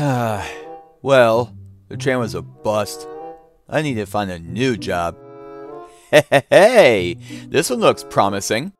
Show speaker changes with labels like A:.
A: well, the train was a bust. I need to find a new job. Hey, hey, hey, this one looks promising.